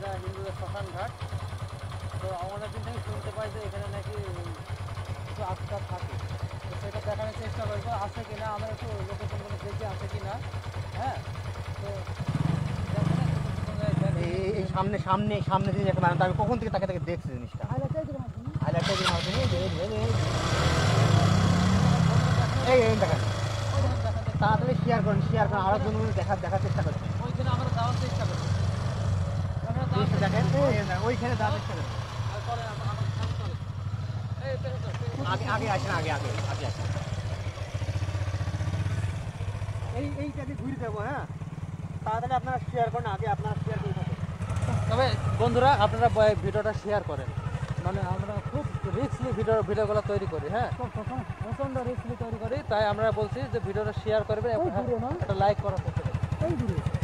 এটা হিন্দুদের শ্মশান ঘাট তো অনেকদিন থেকে শুনতে পাই যে এখানে নাকি কিছু আত্মা থাকে তো সেটা দেখানোর চেষ্টা করব আছে কি না আমরা একটু লোকেশনগুলো দেখি আছে কি না হ্যাঁ তো একটু। এই সামনে সামনে সামনে দিয়ে একটা মানুষ আমি কখন থেকে তাকে তাকে দেখছি জিনিসটা এই তাড়াতাড়ি শেয়ার করেন শেয়ার করেন আরও জন দেখার দেখার চেষ্টা করছেন আগে আগে আসেন আগে আগে আগে আসেন এই এইটাকে ঘুরে হ্যাঁ তাড়াতাড়ি আপনারা শেয়ার করেন আগে আপনারা শেয়ার করে তবে বন্ধুরা আপনারা ভিডিওটা শেয়ার করেন। মানে আমরা খুব রিস্কলি ভিডিও ভিডিওগুলো তৈরি করি হ্যাঁ? প্রচণ্ড রিস্কলি তৈরি করি তাই আমরা বলছি যে ভিডিওটা শেয়ার করবে একটা লাইক করা চেষ্টা করবে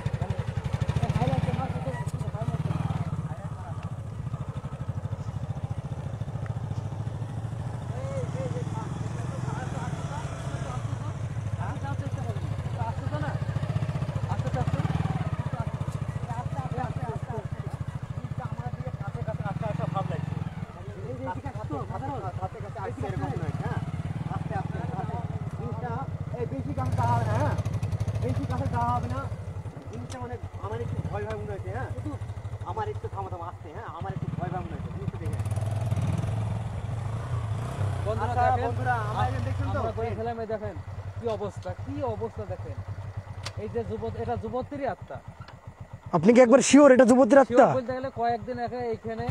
কাছে যাওয়া হবে না হ্যাঁ? বেশি কাছে যাওয়া হবে না। জিনিসটা মানে আমার একটু ভয় ভয় মনে হয়েছে হ্যাঁ? আমার একটু থামা থামা আসছে হ্যাঁ? আমার একটু ভয় ভয় মনে হয়েছে জিনিসটা দেখে বন্ধুরা আচ্ছা, দেখেন আমরা দেখছেন তো? কি অবস্থা কি অবস্থা দেখেন। এই যে যুবত এটা যুবতীরই আত্মা। আপনি কি একবার শিওর এটা যুবতীর আত্মা? শিওর বলতে গেলে কয়েকদিন আগে এইখানে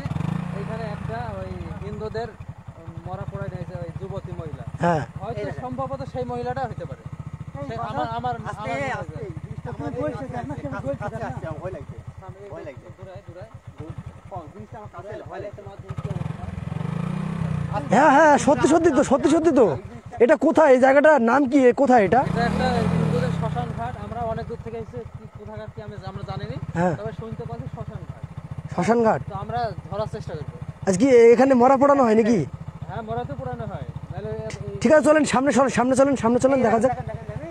এইখানে একটা ওই হিন্দুদের মরা পড়ে নিয়েছে ওই যুবতী মহিলা। হ্যাঁ। হয়তো। সম্ভবত সেই মহিলাটা হতে পারে। আমার আমার হয়। হ্যাঁ। হ্যাঁ সত্যি সত্যি তো সত্যি সত্যি তো। এটা কোথায়? এই জায়গাটার নাম কি? কোথায় এটা? এটা একটা হিন্দুদের শ্মশান ঘাট আমরা অনেক দূর থেকে এসে কি কি আমরা জানিনি। হ্যাঁ। তবে শুনতে পাচ্ছি শ্মশান ঘাট শ্মশান ঘাট তো আমরা ধরার চেষ্টা করব। আজকে এখানে মরা পড়ানো হয় নাকি? হ্যাঁ হয়। ঠিক আছে চলেন সামনে চলেন সামনে চলেন সামনে চলেন দেখা যাক।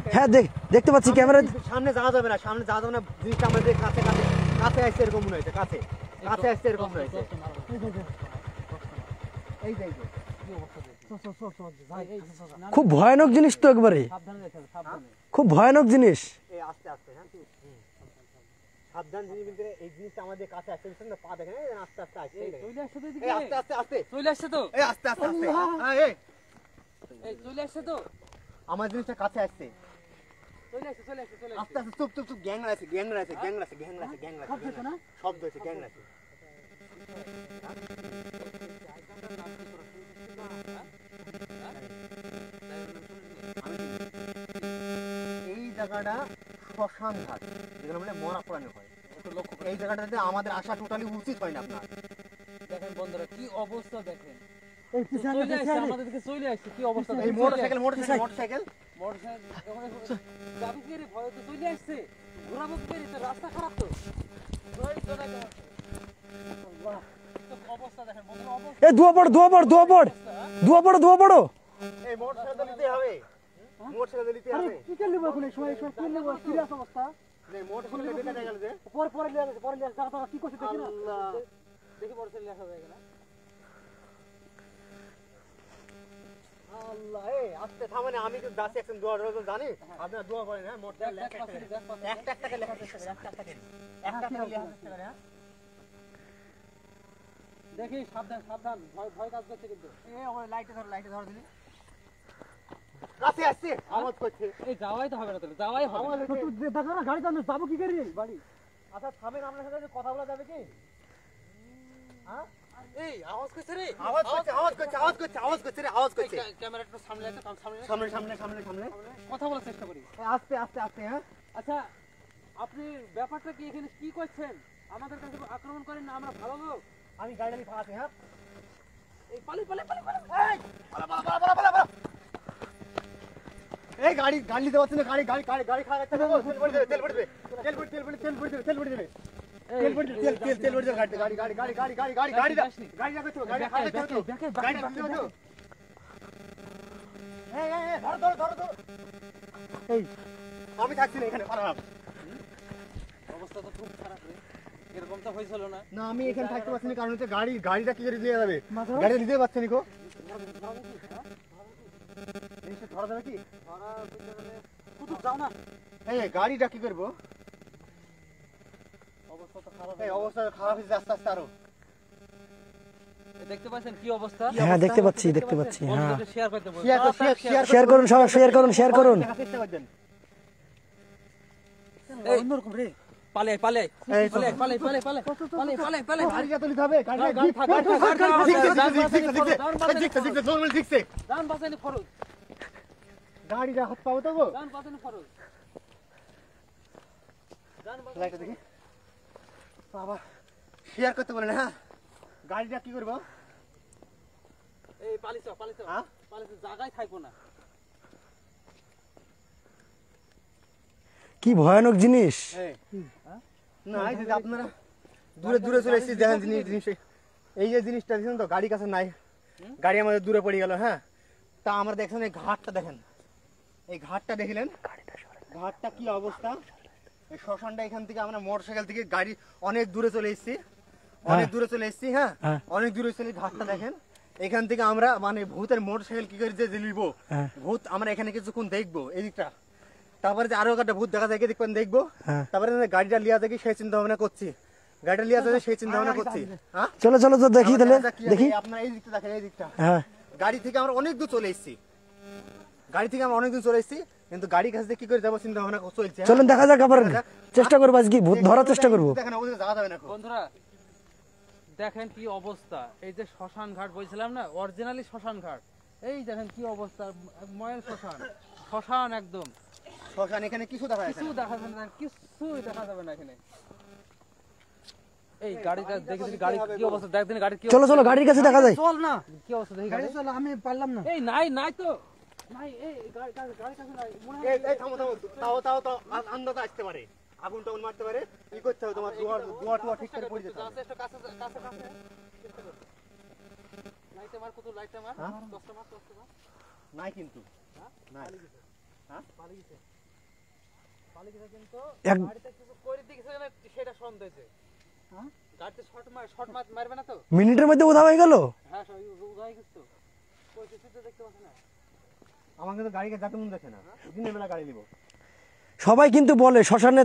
হ্যাঁ দেখ দেখতে পাচ্ছি ক্যামেরা সামনে যাওয়া যাবে না সামনে যাওয়া যাবে না জিনিসটা আমাদের কাছে কাছে কাছে আসছে এরকম মনে হয়েছে কাছে কাছে আসছে এরকম মনে হয়েছে এই যে খুব ভয়ানক জিনিস তো একবারে খুব ভয়ানক জিনিস আস্তে আস্তে হ্যাঁ সাবধান জিনিস এই জিনিসটা আমাদের কাছে আসছে না পা দেখেন এই আস্তে আস্তে আসছে আস্তে আস্তে আস্তে চলে আসছে তো এই আস্তে আস্তে আস্তে হ্যাঁ, এই চলে আসছে তো আমার জিনিসটা কাছে আসছে আস্তে আস্তে চুপ চুপ চুপ গ্যাং আছে গ্যাং আছে গ্যাং আছে গ্যাং আছে গ্যাং আছে শব্দ হচ্ছে গ্যাং আছে এই জায়গাটা শ্মশান ঘাট যেখানে মানে মরা পোড়ানো হয়। একটু লক্ষ্য করে এই জায়গাটাতে আমাদের আসা টোটালি উচিত হয় না আপনার। দেখেন বন্ধুরা কি অবস্থা দেখেন। এই আমাদের চলে আসছে কি অবস্থা এই মোটরসাইকেল মোটরসাইকেল মোটরসাইকেল। এ দুয়া পড় দুয়া পড় দুয়া পড় দুয়া পড়ো দুয়া পড়ো। এই মোটরসাইকেল নিতে হবে। মোটরসাইকেল নিতে হবে। কি করলি সময় সময় কি নেব? অবস্থা? এই মোটরসাইকেল বেকার গেল যে? পরে পরে লিয়ে পরে লিয়ে কি করছে দেখি না। দেখি মোটরসাইকেল লেখা হয়ে গেল আল্লাহ এই আস্তে থামেন আমি তো দাসি একজন দোয়া রোজ জানি? আপনারা দোয়া করেন হ্যাঁ মোটরসাইকেল দেখ, দেখ, পাশে, দেখ, পাশে। একটা একটা লেখা চেষ্টা করেন একটা একটা একটা একটা লেখা চেষ্টা করেন হ্যাঁ। দেখি সাবধান সাবধান ভয় ভয় কাজ করছে কিন্তু। এই আমার লাইটে ধর লাইটে ধর দিলি কাছে আসছে আওয়াজ করছে। এই যাওয়াই তো হবে না তাহলে যাওয়াই হবে না। তুই দেখো না গাড়ি যাব কি করি বাড়ি আচ্ছা থামেন আপনার সাথে কথা বলা যাবে কি? হ্যাঁ? এই আওয়াজ করছে রে। আওয়াজ করছে আওয়াজ করছে আওয়াজ করছে আওয়াজ করছে রে আওয়াজ করছে। ক্যামেরা একটু সামনে রাখো কারণ সামনে রাখো। সামনে সামনে সামনে সামনে। কথা বলার চেষ্টা করি। এই আস্তে আস্তে আস্তে হ্যাঁ। আচ্ছা আপনি ব্যাপারটা কি এখানে কি করছেন? আমাদের কাছে আক্রমণ করেন না আমরা ভালো লোক। আমি গাড়ি গাড়ি ফাঁকাতে হ্যাঁ। এই পালি পালি পালি পালি এই পালা পালা পালা পালা পালা পালা। এই গাড়ি গাড়ি নিতে পারছেন না গাড়ি গাড়ি গাড়ি গাড়ি খাওয়া যাচ্ছে না তেল পড়ে দেবে তেল পড়ে দেবে তেল পড়ে তেল পড়ে তেল পড়ে দেবে তেল পড়ে দেবে। আমি থাকছি না এখানে পালাম অবস্থা তো খুব খারাপ রে এরকম তো হয়েছিল না না আমি এখানে থাকতে পারছি না কারণ হচ্ছে গাড়ি গাড়িটা কি করে দিয়ে যাবে গাড়িটা নিতে পারছে নিকো ধরা যাবে কি ধরা দিতে যাও না এই এই, গাড়িটা কি করব অবস্থা তো খারাপ এই অবস্থা খারাপ হয়েছে আস্তে আস্তে আরও এই দেখতে পাচ্ছেন কি অবস্থা হ্যাঁ দেখতে পাচ্ছি দেখতে পাচ্ছি হ্যাঁ। শেয়ার করতে বলব শেয়ার শেয়ার শেয়ার শেয়ার করুন সবাই শেয়ার করুন শেয়ার করুন। দেখার চেষ্টা করছেন অন্যরকম রে। পালে পালে। পালে পালে পালে পালে পালে পালে পালে গাড়িটা তুলিতে হবে। গাড়িটা গাড়ি ফরজ গাড়িটা হাত পাবো তো ফরজ বাঁচানি দেখি। বাবা শেয়ার করতে বলে না হ্যাঁ? গাড়িটা কি করব? এই পালিছ পালিছ হ্যাঁ? জায়গায় থাকব না। কি ভয়ানক জিনিস। না এই যে আপনারা দূরে দূরে চলে এসেছি দেখেন জিনিস জিনিস এই যে জিনিসটা দেখছেন তো গাড়ি কাছে নাই। গাড়ি আমাদের দূরে পড়ে গেল হ্যাঁ? তা আমরা দেখছেন এই ঘাটটা দেখেন। এই ঘাটটা দেখলেন? ঘাটটা কি অবস্থা? এই শ্মশানটা এখান থেকে আমরা মোটরসাইকেল থেকে গাড়ি অনেক দূরে চলে এসেছি। অনেক দূরে চলে এসেছি হ্যাঁ? হ্যাঁ। অনেক দূরে চলে ঘাটটা দেখেন। এখান থেকে আমরা মানে ভূতের মোটরসাইকেল কি করে যে নিবো হ্যাঁ। ভূত আমরা এখানে কিছুক্ষণ দেখব এই দিকটা তারপরে যে আরও একটা ভূত দেখা যায় দেখবেন দেখব। হ্যাঁ। তারপরে গাড়িটা লিয়া দেখি সেই চিন্তা ভাবনা করছি। গাড়িটা লিয়া দেখি সেই চিন্তা ভাবনা করছি। হ্যাঁ? চলো চলো তো দেখি তাহলে দেখা আপনার এই দিকটা দেখেন এই দিকটা। হ্যাঁ। গাড়ি থেকে আমরা অনেক দূর চলে এসেছি। গাড়ি থেকে আমরা অনেক দূর চলে এসেছি কিন্তু গাড়ি কাছে কি করে যাব চিন্তা ভাবনা চলছে? চলুন দেখা যাক আবার চেষ্টা করব আজকে ভূত ধরার চেষ্টা করব। দেখেন ওদের যাওয়া যাবে না এখন। বন্ধুরা দেখেন কি অবস্থা। এই যে শ্মশান ঘাট বলছিলাম না অরিজিনালি শ্মশান ঘাট। এই দেখেন কি অবস্থা ময়েল শ্মশান। শ্মশান একদম। শ্মশান এখানে কিছু দেখা কিছু দেখা যাবে না কিছুই দেখা যাবে না এখানে। এই গাড়িটা দেখে দেখি গাড়ি কি অবস্থা দেখ দিন গাড়ি কি চলো চলো গাড়ির কাছে দেখা যায়। চল না। কি অবস্থা দেখি গাড়ি। চলো আমি পারলাম না। এই নাই নাই তো। নাই এই গাড়ি গাড়ি গাড়ি কাছে নাই হয় এই এই থামো থামো তাও তাও তাও আ- আসতে পারে। আগুন টাগুন মারতে পারে। কি করতে হবে? তোমার দুয়ার দুয়ার টুয়ার ঠিক করে পড়ে যেতে হবে। কাছে কাছে কাছে। লাইটে মার কত লাইটে মার। হ্যাঁ? দশটা মার দশটা মার। নাই কিন্তু। নাই। হ্যাঁ? পালিয়ে গেছে। পালিয়ে গেছে কিন্তু গাড়িতে কিছু করে দিয়েছে না সেটা সন্দেহ হ্যাঁ? গাড়িতে শর্ট মার শর্ট মার মারবে না তো? মিনিটের মধ্যে উধা হয়ে গেল? হ্যাঁ উদয় গেছে তো। দেখতে পাচ্ছ না? গাড়িকে যাতে মন দেখে না দিনের বেলা গাড়ি নিবো। সবাই কিন্তু বলে শ্মশানে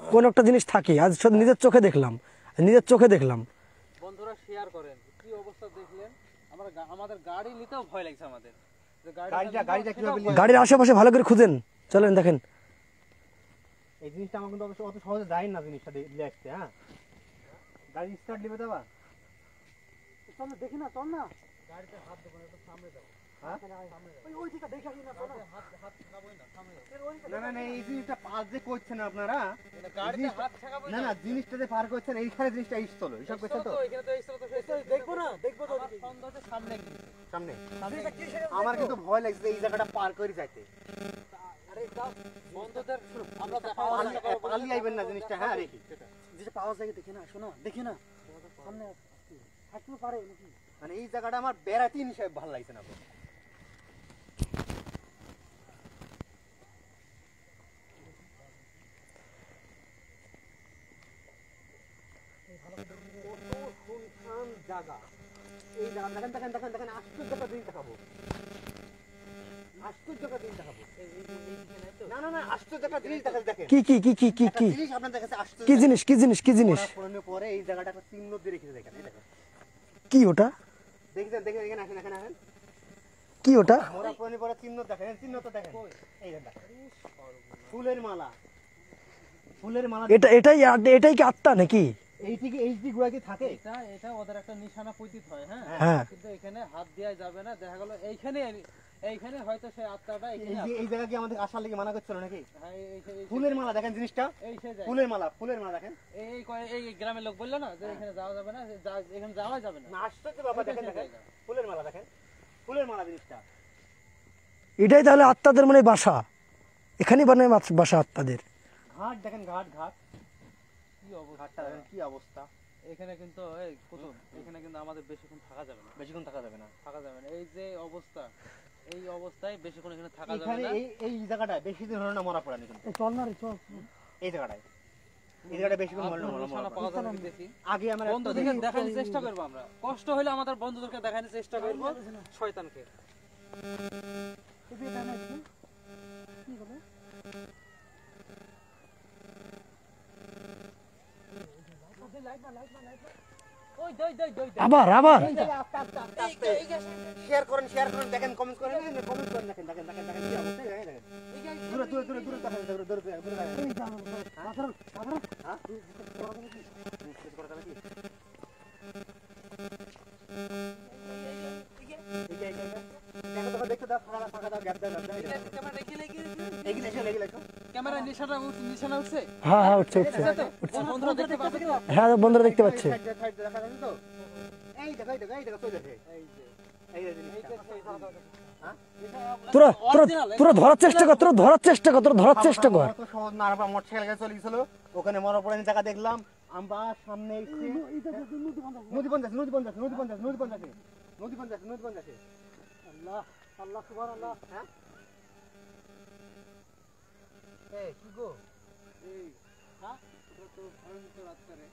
কোন একটা জিনিস থাকে আজ নিজের চোখে দেখলাম নিজের চোখে দেখলাম। বন্ধুরা শেয়ার করেন কি অবস্থা দেখলেন? আমরা আমাদের গাড়ি নিতেও ভয় লাগছে আমাদের। গাড়িটা গাড়িটা গাড়ির আশেপাশে ভালো করে খুঁজেন। চলেন দেখেন। এই জিনিসটা আমার কিন্তু অবশ্য অত সহজে যায় না জিনিসটা দিয়ে আসতে হ্যাঁ? গাড়ি স্টার্ট নেবে দাবা চল দেখি না চল না। গাড়িতে হাত দেবো সামনে যাও। না না এই জিনিসটা যে করছেন আপনারা গাড়িতে হাত ঠেকাবোই না না জিনিসটা যে পার করছেন এইখানে জিনিসটা এই এইসব করছেন তো? এখানে তো এসে তো দেখব না দেখব তো সামনে। সামনে? সামনে। আমার কিন্তু ভয় লাগছে এই জায়গাটা পার করে যাইতে। আরে দাও। বন্ধুদের আমরা পালিয়ে- আইবেন না জিনিসটা হ্যাঁ রেখি যেটা পাওয়া যায় দেখে না শোনো দেখে না। সামনে থাকতে পারে নাকি? মানে এই জায়গাটা আমার বেড়াতেই হিসাবে ভালো লাগছে না। জায়গা। এই জায়গা দেখেন দেখেন দেখেন দেখেন আশ্চর্য একটা জিনিস দেখাবো না না না জিনিস দেখা দেখেন। কি কি কি কি কি একটা কি? জিনিস আশ্চর্য কি জিনিস কি জিনিস কি জিনিস? পরে এই জায়গাটা একটা চিহ্ন দিয়ে রেখেছে দেখেন কি ওটা? দেখছেন দেখেন এখানে আসেন এখানে আসেন। কি ওটা? পরে চিহ্ন দেখেন চিহ্ন তো দেখেন। এই ফুলের মালা। ফুলের মালা এটা এটাই এটাই কি আত্মা নাকি? এইটিকে এইচডি গুড়া কি থাকে? এটা এটা ওদের একটা নিশানা পৈতিত হয় হ্যাঁ? হ্যাঁ। কিন্তু এখানে হাত দেওয়া যাবে না দেখা গেল এইখানে এইখানে হয়তো সেই আত্মাটা এই যে এই জায়গা কি আমাদের আসার লেগে মানা করছিল নাকি? হ্যাঁ, ফুলের মালা দেখেন জিনিসটা? ফুলের মালা ফুলের মালা দেখেন। এই এই গ্রামের লোক বলল না যে এখানে যাওয়া যাবে না এখানে যাওয়া যাবে না। আশ্চর্য বাবা দেখেন দেখেন। ফুলের মালা দেখেন। ফুলের মালা জিনিসটা। এটাই তাহলে আত্মাদের মানে বাসা। এখানেই বানায় বাসা আত্মাদের। ঘাট দেখেন ঘাট ঘাট। অবস্থা। কি অবস্থা। এখানে কিন্তু এই কুতুব এখানে কিন্তু আমাদের বেশিক্ষণ থাকা যাবে না। বেশিক্ষণ থাকা যাবে না। থাকা যাবে না। এই যে অবস্থা এই অবস্থায় বেশিক্ষণ এখানে থাকা যাবে এখানে না। এই এই জায়গাটায় বেশি দিন হলো না মরা পড়া কিন্তু। চল না রে চল। এই জায়গাটায়। এই জায়গাটা বেশি করে মরলো আপনার নিশানা পাওয়া যাবে আগে আমরা বন্ধুদেরকে দেখানোর চেষ্টা করব আমরা। কষ্ট হলে আমাদের বন্ধুদেরকে দেখানোর চেষ্টা করব। শয়তানকে। আবার আবার শেয়ার করেন শেয়ার করেন দেখেন কমেন্ট করেন কমেন্ট করেন দেখেন দেখেন দেখেন দেখেন কি অবস্থা দেখেন দূরে দূরে দূরে দূরে দেখেন দূরে দূরে দূরে দূরে দেখেন হ্যাঁ? দেখো, দেখো, দেখতে দাও, ফাঁকা ফাঁকা দাও, গ্যাপ দাও, গ্যাপ দাও, ধরার চেষ্টা কর তোরা ধরার চেষ্টা কর চলে গেছিল ওখানে মর পড়ে জায়গা দেখলাম আমরা সামনে নদী বন্ধ আছে নদী বন্ধ নদী বন্ধ আছে নদী বন্ধ আল্লাহ আল্লাহ সুবহানাল্লাহ হ্যাঁ এই, কি গো? এই হ্যাঁ? এটা তো ভয়ঙ্কর আত্মারে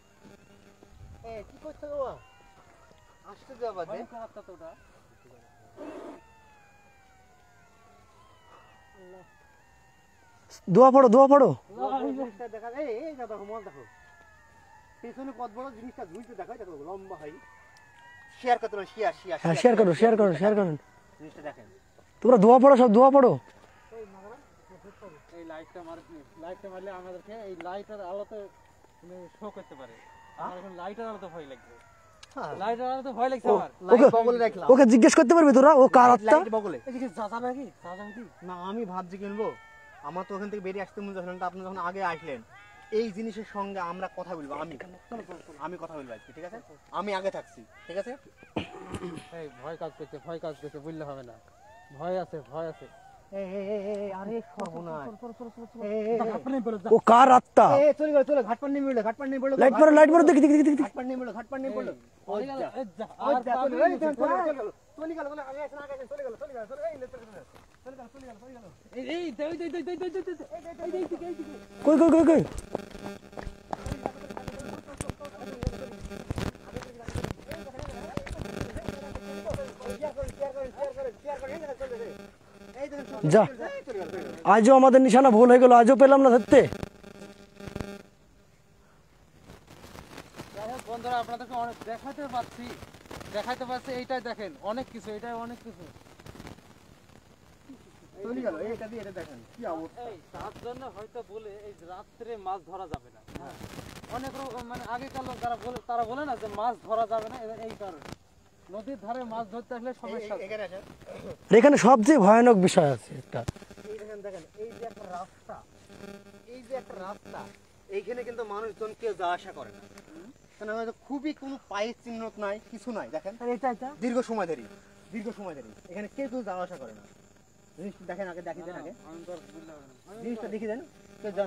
এ কি করছ গো? আসতে যাবা দে। ভয়ঙ্কর আত্মা তো ওটা। দোয়া পড়ো দোয়া পড়ো। জিনিসটা দেখা এই এই দেখো মল দেখো। পেছনে কত বড় জিনিসটা ঝুলতে দেখো দেখো লম্বা হয়। শেয়ার করতে শেয়ার শেয়ার শেয়ার করো শেয়ার করো শেয়ার করুন জিনিসটা দেখেন। তোমরা দোয়া পড়ো সব দোয়া পড়ো। এই লাইটটা মারে লাইটটা মারলে আমাদেরকে এই লাইটের আলোতে শো করতে পারে। আমার এখন লাইটের আলোতে ভয় লাগছে। হ্যাঁ। লাইটের আলোতে ভয় লাগছে আমার। লাইট বগলে রাখলাম। ওকে জিজ্ঞেস করতে পারবি তোরা? ও কার আত্মা? লাইট বগলে। এদিকে যাতা নাকি? যাতা নাকি? না আমি ভাবছি কিনবো আমার তো ওখান থেকে বেরিয়ে আসতে মনে না, আপনি যখন আগে আসলেন এই জিনিসের সঙ্গে আমরা কথা বলব আমি। আমি কথা বলব আজকে ঠিক আছে? আমি আগে থাকছি ঠিক আছে? এই ভয় কাজ করছে ভয় কাজ করছে বুঝলে হবে না। ভয় আছে ভয় আছে। वो कार आता चले गए चले घाट पर नहीं मिले घाट पर नहीं पड़ो लाइट पर लाइट पर देख देख देख देख घाट पर नहीं मिलो घाट पर नहीं पड़ो चले गए चले गए चले गए कोई कोई कोई कोई शेयर करें शेयर करें शेयर करें शेयर करें যা। আজও আমাদের নিশানা ভুল হয়ে গেল আজও পেলাম না ধরতে বন্ধুরা আপনাদেরকে অনেক দেখাতে পাচ্ছি দেখাতে পাচ্ছি এইটাই দেখেন অনেক কিছু এটাই অনেক কিছু চলে গেলো, এইটা দিয়ে এটা দেখেন, কি অবস্থা। এই তার জন্য হয়তো বলে এই রাত্রে মাছ ধরা যাবে না হ্যাঁ। অনেক মানে আগেকার লোক যারা বলে তারা বলে না যে মাছ ধরা যাবে না এই কারণে নদীর ধারে মাছ ধরতে আসলে সমস্যা এখানে এখানে সবচেয়ে ভয়ানক বিষয় আছে একটা। দেখেন, দেখেন, এই যে একটা রাস্তা, এই যে একটা রাস্তা, এইখানে কিন্তু মানুষজন কেউ যাওয়া আসা করে না। হয়তো খুবই কোনো পায়ের চিহ্ন নাই কিছু নাই দেখেন। এটা এটা? দীর্ঘ সময় ধরে দীর্ঘ সময় ধরে এখানে কেউ কেউ যাওয়া আসা করে না। জিনিসটা দেখেন আগে দেখি দেন আগে। জিনিসটা দেখি দেন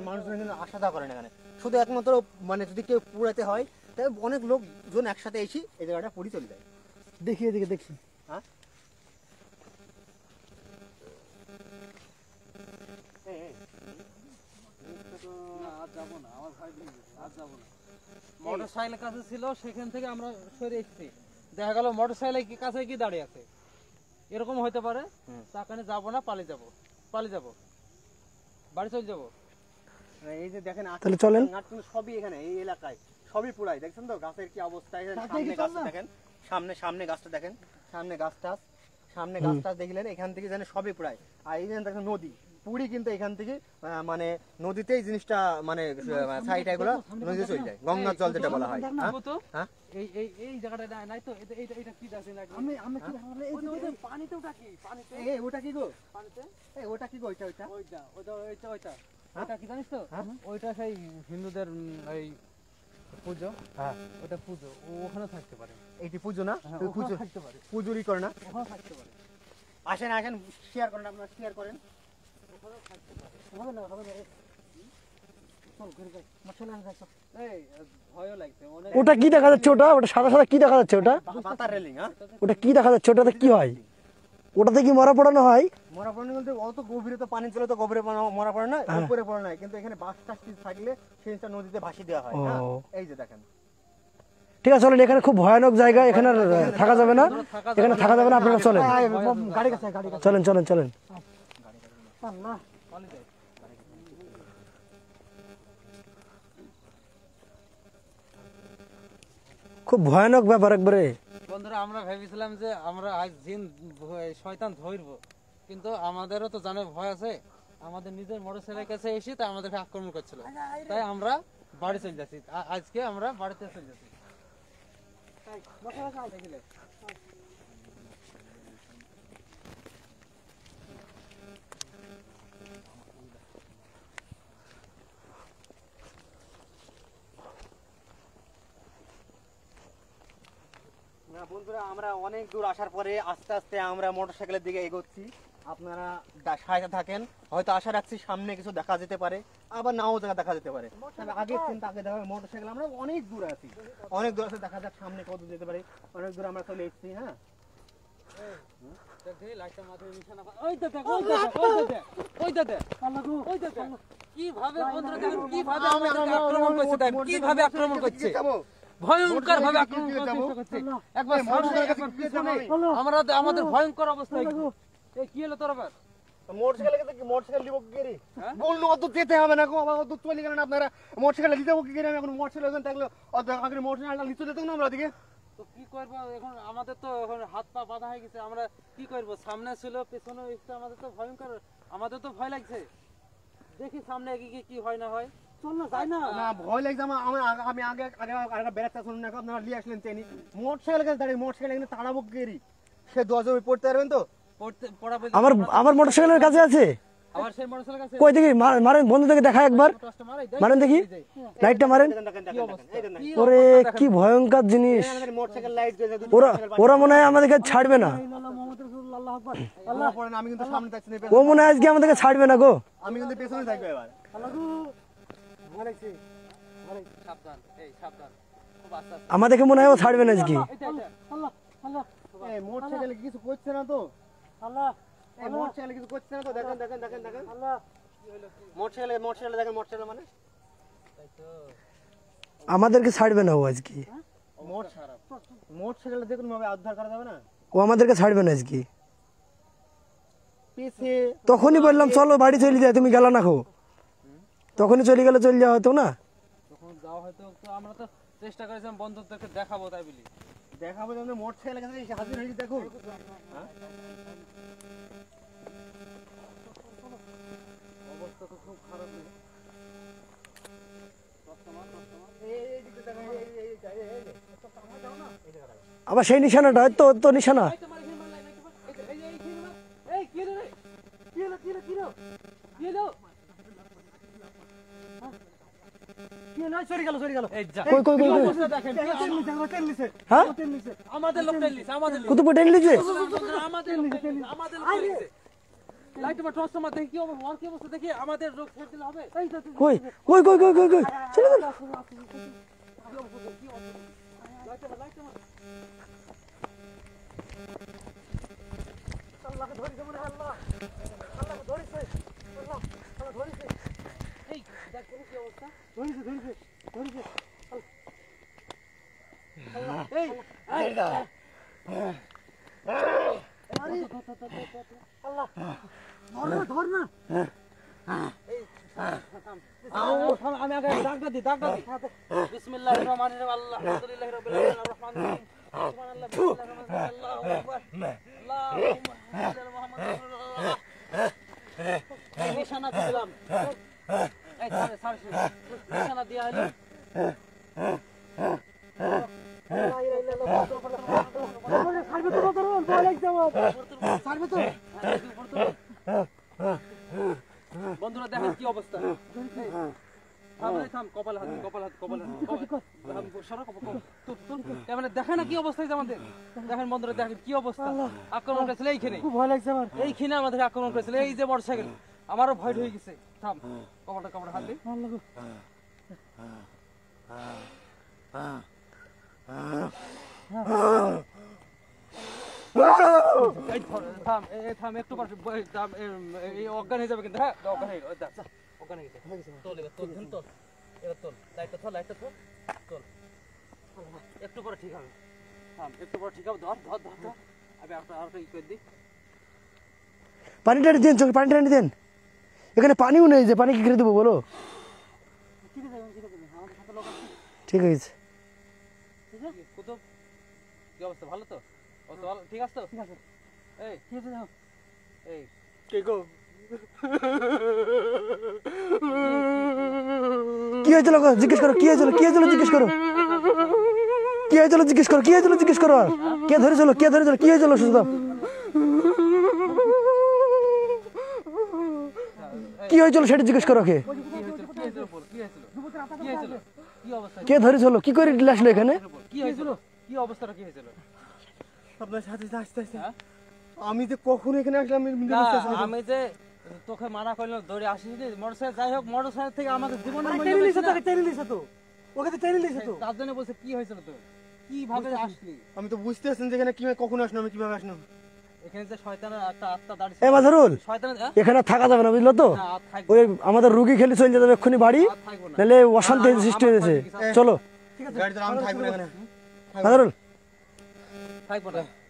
মানুষজন কিন্তু আসা যাওয়া করে না এখানে। শুধু একমাত্র মানে যদি কেউ পুরাতে হয় তাহলে অনেক লোকজন একসাথে এসে এই জায়গাটা পুরি চলে যায় দেখি এদিকে দেখি হ্যাঁ? এই, এই, না, আজ যাব না আমার ভয় লেগে গেছে, আজ যাব না। মোটর সাইকেল কাছে ছিল সেখান থেকে আমরা সরে এসেছি। দেখা গেল মোটর সাইকেল কাছে কি দাঁড়িয়ে আছে? এরকম হতে পারে। তাকানে যাব না পালিয়ে যাব পালিয়ে যাব। বাড়ি চলে যাব। এই যে দেখেন আট- তাহলে চলেন। সবই এখানে এই এলাকায়। সবই পুরাই দেখছেন তো? গাছের কি অবস্থা? দেখেন। সামনে সামনে গাছটা দেখেন। সামনে গাছটা সামনে গাছটা দেখলেন এখান থেকে যেন সবই পুরাই আর এই যে দেখেন নদী পুরি কিন্তু এখান থেকে মানে নদীতেই জিনিসটা মানে সাইড এগুলো নদীতে চলে যায়। গঙ্গার জল যেটা বলা হয়। হ্যাঁ? হ্যাঁ? এই এই এই জায়গাটা নাই- তো? এটা এটা এটা কি আছে নাকি? আমি আমি পানিতে ওটা কি? পানিতে? এই, এই, ওটা কি গো? পানিতে? এই ওটা কি গো? ওইটা ওইটা? ওইটা ওইটা ওইটা ওইটা। হ্যাঁ? কি জানিস তো? হ্যাঁ? ওইটা সেই হিন্দুদের এই পুজো? হ্যাঁ। ওটা পুজো। ও ওখানে থাকতে পারে। এইটি পুজো না? হ্যাঁ, পুজো থাকতে পারে। পুজোরই করে না। ওখানে থাকতে পারে। আসেন আসেন শেয়ার করেন আপনারা শেয়ার করেন। হবে না হবে না এই, চল ঘুরে যাই। চলে আসে এই ভয়ও লাগছে অনেক ওটা কি দেখা যাচ্ছে ওটা? ওটা সাদা সাদা কি দেখা যাচ্ছে ওটা? রেলিং হ্যাঁ? ওটা কি দেখা যাচ্ছে? ওটাতে কি হয়? ওটাতে কি মরা পড়ানো হয়? মরা পড়ে না কিন্তু অত গভীরে তো পানি ছিল তো গভীরে মরা পড়ে না হ্যাঁ। উপরে পড়ে না কিন্তু এখানে বাস টাস থাকলে জিনিসটা নদীতে ভাসিয়ে দেওয়া হয় হ্যাঁ? এই যে দেখেন। ঠিক আছে চলেন এখানে খুব ভয়ানক জায়গা এখানে থাকা যাবে না। এখানে থাকা যাবে না। আপনারা চলেন। চলেন চলেন চলেন। খুব ভয়ানক ব্যাপার একবারে। বন্ধুরা আমরা ভেবেছিলাম যে আমরা আজ জিন শয়তান ধরব কিন্তু আমাদেরও তো জানে ভয় আছে। আমাদের নিজের মোটরসাইকেলের কাছে এসে তাই আমাদেরকে আক্রমণ করছিল। তাই আমরা বাড়ি চলে যাচ্ছি। আজকে আমরা বাড়িতে চলে যাচ্ছি না বন্ধুরা আমরা অনেক দূর আসার পরে আস্তে আস্তে আমরা মোটরসাইকেলের দিকে এগোচ্ছি। আপনারা সাথে থাকেন। হয়তো আশা রাখছি সামনে কিছু দেখা যেতে পারে আবার নাও জায়গা দেখা যেতে পারে। আগে চিন্তা আগে দেখা মোটরসাইকেল আমরা অনেক দূর আছি। অনেক দূর আছে দেখা যাক সামনে কত যেতে পারে। অনেক দূর আমরা চলে এসেছি হ্যাঁ। দেখি দেখ, দেখ, দেখ, দেখ, দেখ। কীভাবে বন্ধুরা দেখেন কীভাবে আক্রমণ করছে ভয়ঙ্কর ভাবে আক্রমণ করছে। একবার আমরা আমাদের ভয়ঙ্কর অবস্থা এই কি হলো তোর আবার? মোটরসাইকেল কিন্তু কি মোটরসাইকেল দিব কি করে? বলল অত যেতে হবে না গো বাবা অত চলে গেলেন আপনারা। মোটরসাইকেল দিতে কি করে? আমি এখন মোটরসাইকেল ওখানে থাকলে অত আগে মোটরসাইকেলটা নিচে যেতাম না আমরা ওদিকে? তো কি করব? এখন আমাদের তো এখন হাত পা বাঁধা হয়ে গেছে আমরা কি করব? সামনে ছিল পেছনে আমাদের তো ভয়ঙ্কর আমাদের তো ভয় লাগছে। দেখি সামনে এগিয়ে কি হয় না হয়। চল না যাই না। না ভয় লাগছে আমার আমি আগে আগে আগে বেড়াতে শুনুন না আপনারা নিয়ে আসলেন চেনি মোটরসাইকেল কাছে দাঁড়িয়ে মোটরসাইকেল এখানে তাড়াবো গেরি সে দশ জমি পড়তে পারবেন তো? পড়তে পড়া আমার আমার মোটরসাইকেলের কাছে আছে। কই দেখি মারেন বন্ধু থেকে দেখা একবার। মারেন দেখি। লাইটটা মারেন। ওরে কি ভয়ঙ্কর জিনিস। ওরা ওরা মনে হয় আমাদেরকে ছাড়বে না। পড়ে না আমি কিন্তু না ও মনে হয় আজকে আমাদেরকে ছাড়বে না গো। আমি কিন্তু পেছনে থাকব এবার। আমাদেরকে মনে হয় ও ছাড়বে না আজকে। কিছু করছে না তো মোটরসাইকেল কিছু করছে না তো দেখেন দেখেন দেখেন দেখেন মোটরসাইকেল মোটরসাইকেল দেখেন মোটরসাইকেল মানে আমাদেরকে ছাড়বে না ও আজকে। মোটরসাইকেল দেখুন ভাবে করা যাবে না ও আমাদেরকে ছাড়বে না আজকে। তখনই বললাম চলো বাড়ি চলে যায় তুমি গেলা না খো তখনই চলে গেলে চলে যাওয়া হতো না তখন যাওয়া তো আমরা তো চেষ্টা করেছিলাম বন্ধুদেরকে দেখাবো তাই বলি দেখাবো যে আমরা মোটরসাইকেল কাছে হাজির হয়েছি দেখুন অবস্থা তো খুব খারাপ নেই আবার সেই নিশানাটা ওই তো ওর তো নিশানা কই কই কই কই? হ্যাঁ? আমাদের লোক টেলিস আমাদের লোক। কুতুব টেন লিজে আমাদের লোক টেলিস আমাদের লোক টেলিস লাইট বা টর্চ আমার দেখি কি হবে ওর কি অবস্থা দেখি আমাদের লোক ছেড়ে দিলে হবে। কই? কই কই কই কই কই? চলে গেল এই দেখ কোনো কি অবস্থা এই আমি আগে ডাকটা দি ডাকটা দি বিসমিল্লাহির রহমানির রহিম দিয়া হলো বন্ধুরা দেখেন কি অবস্থা। মানে দেখেন না কি আমাদের? দেখেন বন্ধুরা দেখেন কি অবস্থা। আক্রমণ করেছিল এইখানে। ভয় লাগছে আমার। এইখানে আমাদের আক্রমণ করেছিল। এই যে মোটরসাইকেল আমারও ভয় হয়ে গেছে। থাম কপালটা কপালটা হাত দে। আল্লাহ এই থাম এ থাম একটু থাম, এই অজ্ঞান হয়ে যাবে কিন্তু হ্যাঁ? অজ্ঞান হয়ে অজ্ঞান হয়ে গেছে। তোল এবার তোল ধুন তোল। এবার তোল লাইটটা তোল লাইটটা তোল তোল। একটু পরে ঠিক হবে। থাম একটু পরে ঠিক হবে ধর ধর ধর ধর। আমি একটা আরেকটা ই করে দিই। পানি টানি দেন চোখে পানি টানি দেন। এখানে পানিও নেই যে, পানি কি করে দেবো, বলো? ঠিক আছে। এই ঠিক আছে এই কে হয়েছিল জিজ্ঞেস করো, কি হয়েছিল কি হয়েছিল জিজ্ঞেস করো? কি হয়েছিল জিজ্ঞেস করো, কি হয়েছিল জিজ্ঞেস করো? কে ধরেছিল কে ধরেছিল, কি হয়েছিল সুদা কি হয়েছিল সেটা জিজ্ঞেস করো কে? কি ধরেছিল? কি করে আসলো এখানে? আমি যে কখন এখানে আসলাম আমি যে তোকে মানা করলাম দৌড়ে আসিস মোটরসাইকেল যাই হোক মোটরসাইকেল থেকে আমাদের জীবনের মূল্য টেনে নিয়েছে না। তোকে টেনে নিয়েছে তো। ওকে তো টেনে নিয়েছে তো। তার জন্য বলছে কি হয়েছিল তোর? কীভাবে আসলি? আমি তো বুঝতে পারছেন যে এখানে কীভাবে কখন আসলাম আমি কীভাবে আসলাম। এখানে হ্যাঁ? এখানে আর থাকা যাবে না বুঝলো তো? না, আর থাকব ওই আমাদের রুগী খেলে চলে যাবে এক্ষুনি বাড়ি নাহলে অশান্তি সৃষ্টি হয়ে যাচ্ছে। চলো। এখানে।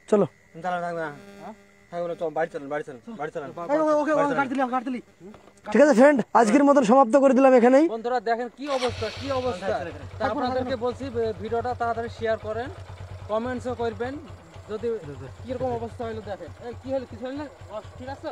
চলো। হ্যাঁ? ঠিক আছে ফ্রেন্ড আজকের মতন সমাপ্ত করে দিলাম এখানেই। বন্ধুরা দেখেন কি অবস্থা কি অবস্থা। আপনাদেরকে বলছি ভিডিওটা তাড়াতাড়ি শেয়ার করেন কমেন্টসও করবেন। যদি কীরকম অবস্থা হইল দেখেন কি হলো কিছু? অস- ঠিক আছে